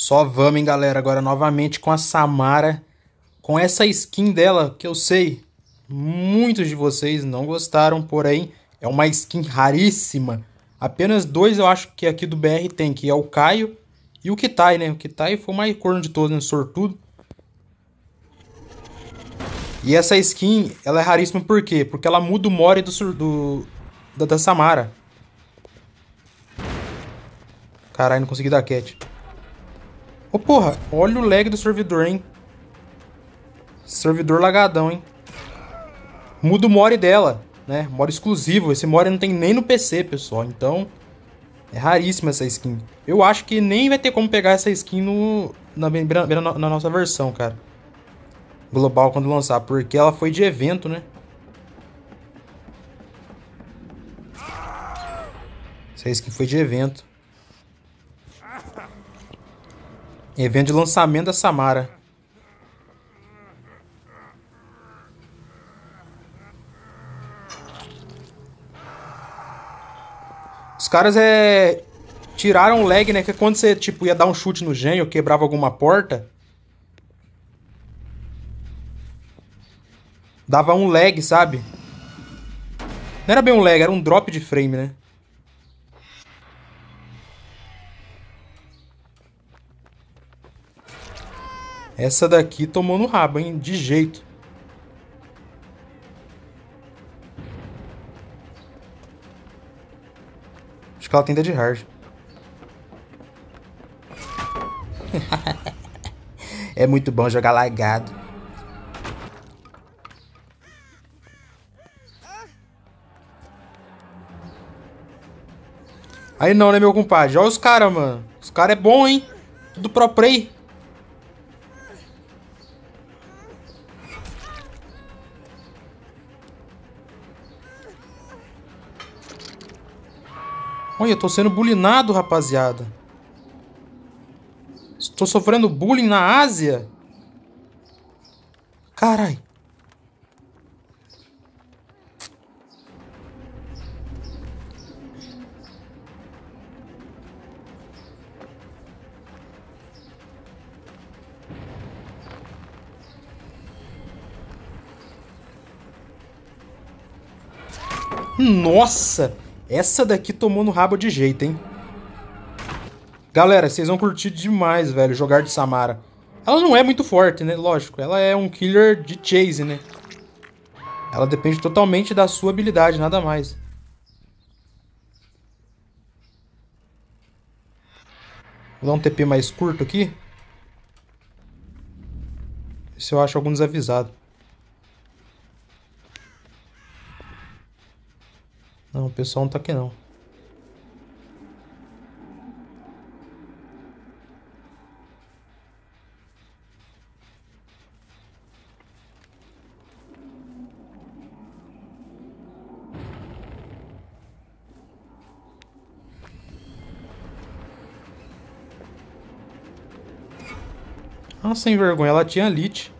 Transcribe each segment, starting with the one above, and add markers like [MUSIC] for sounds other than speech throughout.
Só vamos, hein, galera. Agora novamente com a Samara. Com essa skin dela, que eu sei, muitos de vocês não gostaram, porém, é uma skin raríssima. Apenas dois eu acho que aqui do BR tem, que é o Caio e o Kitai, né? O Kitai foi o mais corno de todos, né? Sortudo. E essa skin, ela é raríssima por quê? Porque ela muda o more do, do da, da Samara. Caralho, não consegui dar cat. Ô, oh, porra, olha o lag do servidor, hein? Servidor lagadão, hein? Muda o more dela, né? More exclusivo. Esse more não tem nem no PC, pessoal. Então, é raríssima essa skin. Eu acho que nem vai ter como pegar essa skin no, na, na, na nossa versão, cara. Global quando lançar. Porque ela foi de evento, né? Essa skin foi de evento. Evento de lançamento da Samara. Os caras é tiraram o lag, né? Que quando você tipo ia dar um chute no ou quebrava alguma porta, dava um lag, sabe? Não era bem um lag, era um drop de frame, né? Essa daqui tomou no rabo, hein? De jeito. Acho que ela tem de hard. [LAUGHS] é muito bom jogar lagado. Aí não, né, meu compadre? Olha os caras, mano. Os caras é bom, hein? Tudo pro play. Eu tô sendo bulinado, rapaziada. Estou sofrendo bullying na Ásia. Carai. Nossa! Essa daqui tomou no rabo de jeito, hein? Galera, vocês vão curtir demais, velho, jogar de Samara. Ela não é muito forte, né? Lógico, ela é um killer de chase, né? Ela depende totalmente da sua habilidade, nada mais. Vou dar um TP mais curto aqui. Se eu acho algum desavisado. Não, o pessoal não tá aqui não. Ah, sem vergonha, ela tinha elite.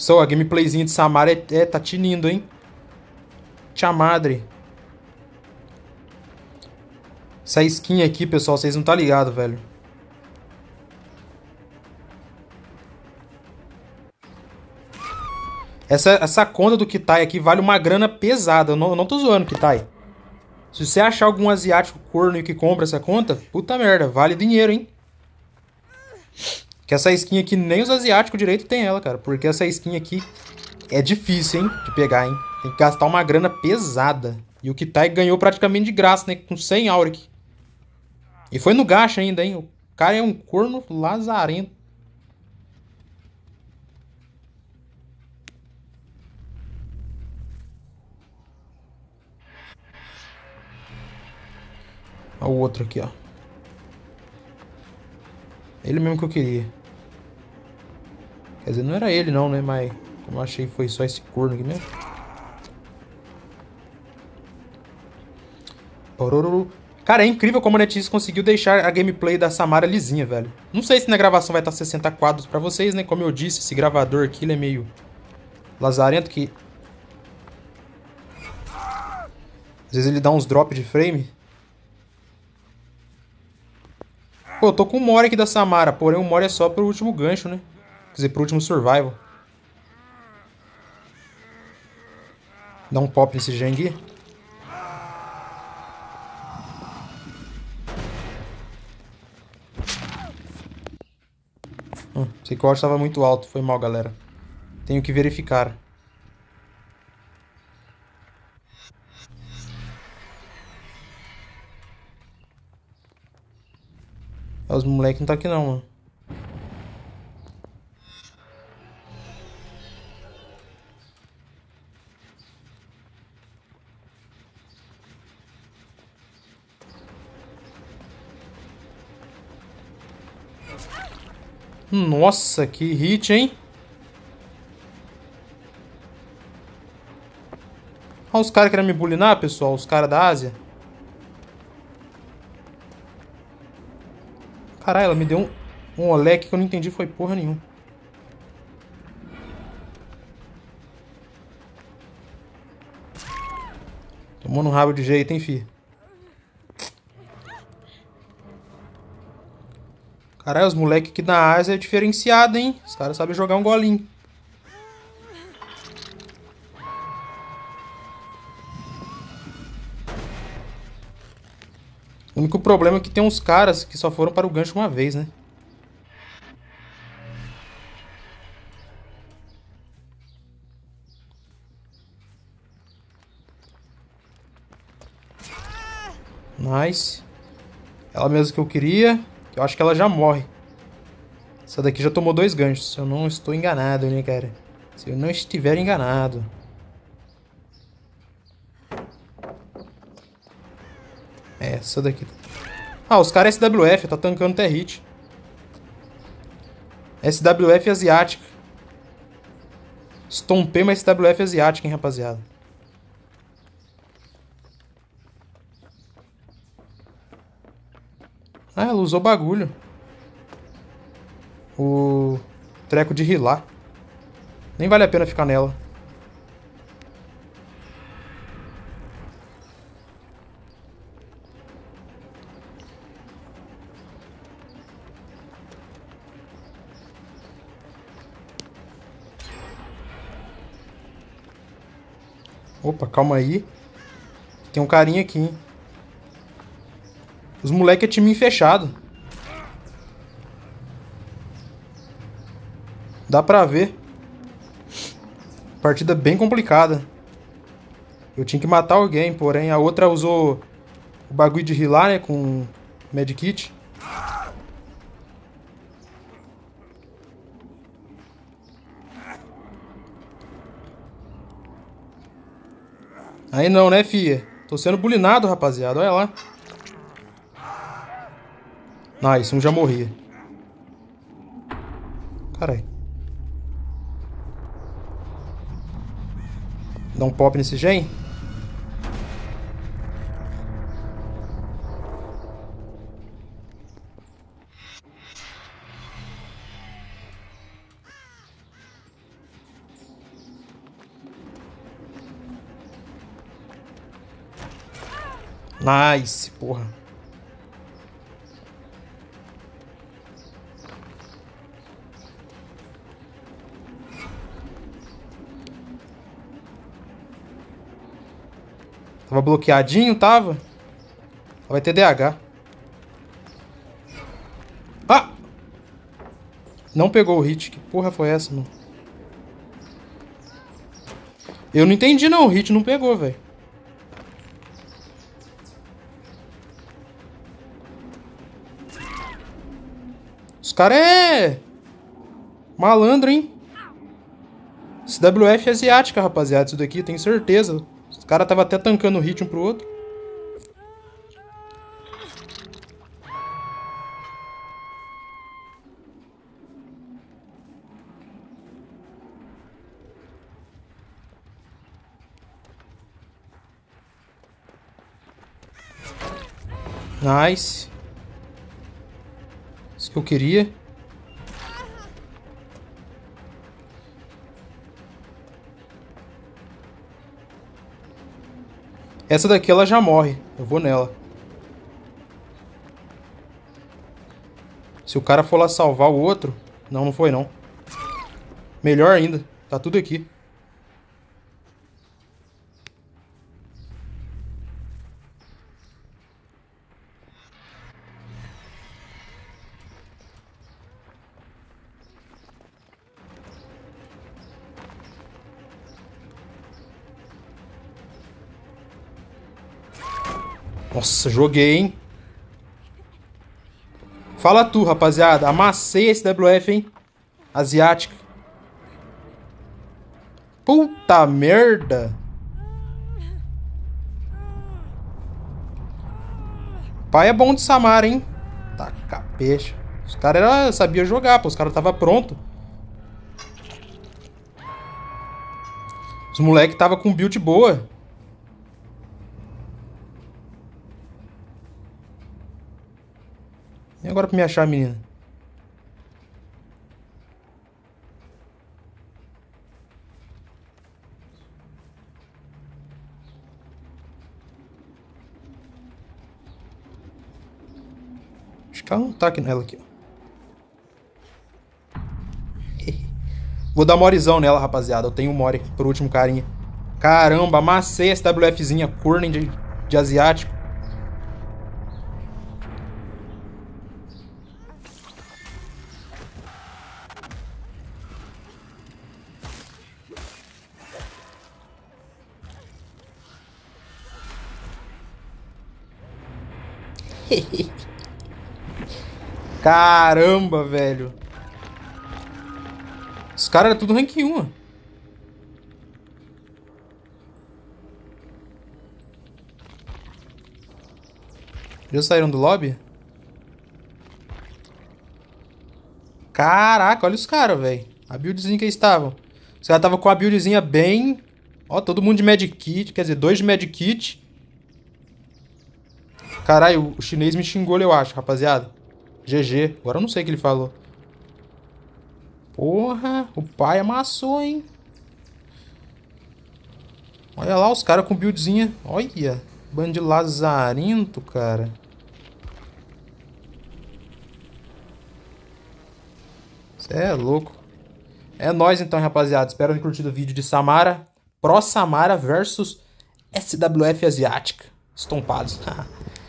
Só a gameplayzinha de Samara é, é tá tinindo, hein? Tia madre. Essa skin aqui, pessoal, vocês não tá ligado, velho. Essa, essa conta do Kitai aqui vale uma grana pesada. Eu não, eu não tô zoando, Kitai. Se você achar algum asiático corno que compra essa conta, puta merda, vale dinheiro, hein? Que essa skin aqui, nem os asiáticos direito tem ela, cara. Porque essa skin aqui é difícil, hein? De pegar, hein? Tem que gastar uma grana pesada. E o Kitai ganhou praticamente de graça, né? Com 100 Auric. E foi no gacha ainda, hein? O cara é um corno lazarento. Olha o outro aqui, ó. Ele mesmo que eu queria. Quer dizer, não era ele não, né? Mas eu achei foi só esse corno aqui mesmo. Cara, é incrível como a NetEase conseguiu deixar a gameplay da Samara lisinha, velho. Não sei se na gravação vai estar 60 quadros pra vocês, né? Como eu disse, esse gravador aqui é meio lazarento que Às vezes ele dá uns drop de frame. Pô, eu tô com o Mori aqui da Samara, porém o Mori é só pro último gancho, né? Quer dizer, pro último survival. Dá um pop nesse aqui. Hum, sei que o estava muito alto, foi mal, galera. Tenho que verificar. É, os moleques não tá aqui não, mano. Nossa, que hit, hein? Olha os caras querendo me bulinar, pessoal. Os caras da Ásia. Caralho, ela me deu um, um olé que eu não entendi foi porra nenhuma. Tomou no rabo de jeito, hein, fi? Caralho, os moleques aqui da Ásia é diferenciado, hein? Os caras sabem jogar um golinho. O único problema é que tem uns caras que só foram para o gancho uma vez, né? Nice. Ela mesma que eu queria. Eu acho que ela já morre. Essa daqui já tomou dois ganchos. Se eu não estou enganado, né, cara? Se eu não estiver enganado. É, essa daqui. Ah, os caras SWF, tá tancando até hit. SWF asiática. Estompei uma SWF asiática, hein, rapaziada. Ah, ela usou bagulho. O treco de rilar. Nem vale a pena ficar nela. Opa, calma aí. Tem um carinha aqui, hein? Os moleques é time fechado. Dá pra ver. Partida bem complicada. Eu tinha que matar alguém, porém a outra usou o bagulho de rilar, né, com medkit. Aí não, né, fia? Tô sendo bulinado, rapaziada. Olha lá. Nice, um já morria. Carai. Dá um pop nesse gen. Nice, porra. Tava bloqueadinho, tava? Vai ter DH. Ah! Não pegou o hit. Que porra foi essa, mano? Eu não entendi não, o hit não pegou, velho. Os caras é... Malandro, hein? CWF é asiática, rapaziada. Isso daqui, tenho certeza. Os caras tava até tancando o um pro outro. Nice. Isso que eu queria. Essa daqui ela já morre. Eu vou nela. Se o cara for lá salvar o outro... Não, não foi não. Melhor ainda. Tá tudo aqui. Nossa, joguei, hein? Fala tu, rapaziada. Amassei esse WF, hein? Asiática. Puta merda. Pai é bom de Samara, hein? Taca peixe. Os caras sabiam jogar, pô. Os caras tava pronto. Os moleque tava com build boa. E agora pra me achar, menina? Acho que ela não tá aqui nela aqui, [LAUGHS] Vou dar morizão nela, rapaziada. Eu tenho more por último carinha. Caramba, amassei essa WFzinha cornem de, de asiático. [LAUGHS] Caramba, velho. Os caras eram tudo rank 1. Já saíram do lobby? Caraca, olha os caras, velho. A buildzinha que eles estavam. Os caras estavam com a buildzinha bem... Ó, todo mundo de medkit. Quer dizer, dois de medkit. Caralho, o chinês me xingou, eu acho, rapaziada. GG. Agora eu não sei o que ele falou. Porra, o pai amassou, hein? Olha lá os caras com buildzinha. Olha, bando de lazarinto, cara. Cê é louco. É nóis então, rapaziada. Espero ter curtido o vídeo de Samara. Pro Samara versus SWF Asiática. Estompados. [LAUGHS]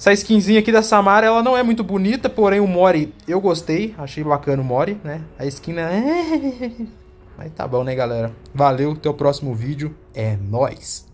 Essa skinzinha aqui da Samara, ela não é muito bonita, porém o Mori eu gostei. Achei bacana o Mori, né? A skin é... [LAUGHS] Mas tá bom, né, galera? Valeu, até o próximo vídeo. É nóis!